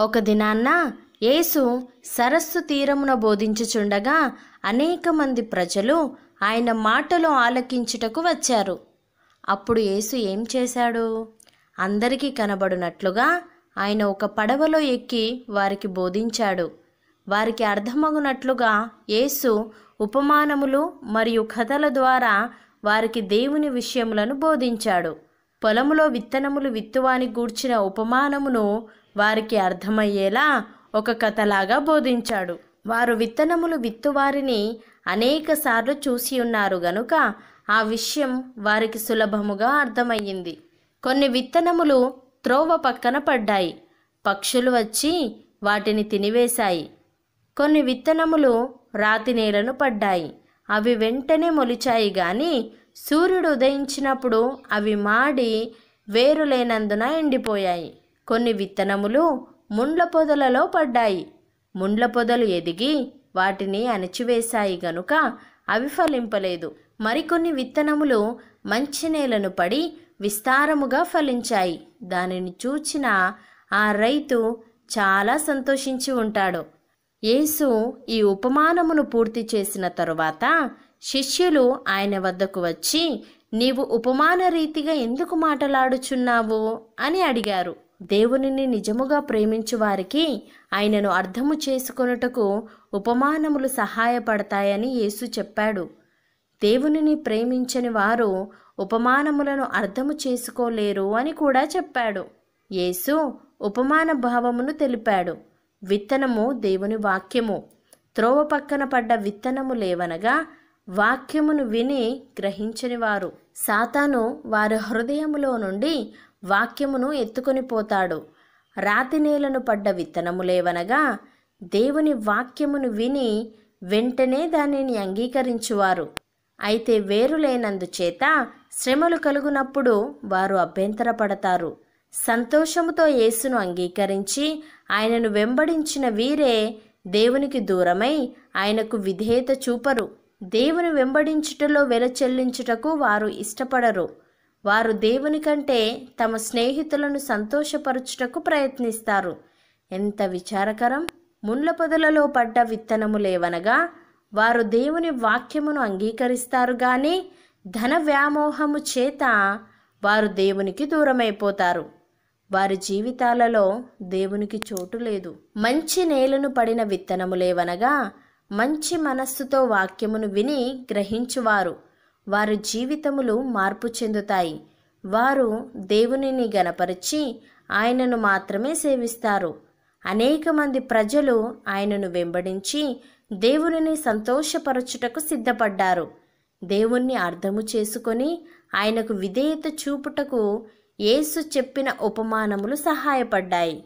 ఒక దినాన్న యేసు సరస్సు తీరమున బోధించుచుండగా అనేక మంది ప్రజలు ఆయన మాటలు ఆలకించుటకు వచ్చారు. అప్పుడు యేసు ఏం చేశాడు? అందరికీ కనబడునట్లుగా ఆయన ఒక పడవలో ఎక్కి వారికి బోధించాడు. వారికి అర్థమగునట్లుగా యేసు ఉపమానములు మరియు కథల ద్వారా వారికి దేవుని విషయములను బోధించాడు. పొలములో విత్తనములు విత్తువాని గూర్చిన ఉపమానమును వారికి అర్థమయ్యేలా ఒక కథలాగా బోధించాడు. వారు విత్తనములు విత్తువారిని అనేకసార్లు చూసి ఉన్నారు గనుక ఆ విషయం వారికి సులభముగా అర్థమయ్యింది. కొన్ని విత్తనములు త్రోవ పక్కన పడ్డాయి. పక్షులు వచ్చి వాటిని తినివేశాయి. కొన్ని విత్తనములు రాతి నేలను పడ్డాయి. అవి వెంటనే మొలిచాయి గాని సూర్యుడు ఉదయించినప్పుడు అవి మాడి వేరు లేనందున ఎండిపోయాయి. కొన్ని విత్తనములు ముండ్ల పొదలలో పడ్డాయి. ముండ్ల పొదలు ఎదిగి వాటిని అణచివేశాయి గనుక అవి ఫలింపలేదు. మరికొన్ని విత్తనములు మంచి నేలను పడి విస్తారముగా ఫలించాయి. దానిని చూచిన ఆ రైతు చాలా సంతోషించి ఉంటాడు. యేసు ఈ ఉపమానమును పూర్తి చేసిన తరువాత శిష్యులు ఆయన వద్దకు వచ్చి నీవు ఉపమాన రీతిగా ఎందుకు మాటలాడుచున్నావు? అని అడిగారు. దేవునిని నిజముగా ప్రేమించు వారికి ఆయనను అర్థము చేసుకొనుటకు ఉపమానములు సహాయపడతాయని యేసు చెప్పాడు. దేవునిని ప్రేమించని వారు ఉపమానములను అర్థము చేసుకోలేరు అని కూడా చెప్పాడు. యేసు ఉపమాన భావమును తెలిపాడు. విత్తనము దేవుని వాక్యము. త్రోవ పక్కన పడ్డ విత్తనము లేవనగా వాక్యమును విని గ్రహించని వారు. సాతాను వారి హృదయములో నుండి వాక్యమును ఎత్తుకొని పోతాడు. రాతి నేలను పడ్డ విత్తనము లేవనగా దేవుని వాక్యమును విని వెంటనే దానిని అంగీకరించువారు. అయితే వేరు లేనందుచేత శ్రమలు కలుగునప్పుడు వారు అభ్యంతరపడతారు. సంతోషముతో యేసును అంగీకరించి ఆయనను వెంబడించిన వీరే దేవునికి దూరమై ఆయనకు విధేయత చూపరు. దేవుని వెంబడించుటలో వెల చెల్లించుటకు వారు ఇష్టపడరు. వారు దేవుని కంటే తమ స్నేహితులను సంతోషపరచుటకు ప్రయత్నిస్తారు. ఎంత విచారకరం! ముండ్ల పొదలలో పడ్డ విత్తనము లేవనగా వారు దేవుని వాక్యమును అంగీకరిస్తారు గాని ధన వ్యామోహము చేత వారు దేవునికి దూరమైపోతారు. వారి జీవితాలలో దేవునికి చోటు లేదు. మంచి నేలను పడిన విత్తనము లేవనగా మంచి మనస్సుతో వాక్యమును విని గ్రహించువారు. వారి జీవితములు మార్పు చెందుతాయి. వారు దేవునిని గనపరిచి ఆయనను మాత్రమే సేవిస్తారు. అనేక మంది ప్రజలు ఆయనను వెంబడించి దేవునిని సంతోషపరచుటకు సిద్ధపడ్డారు. దేవుణ్ణి అర్థము చేసుకొని ఆయనకు విధేయత చూపుటకు యేసు చెప్పిన ఉపమానములు సహాయపడ్డాయి.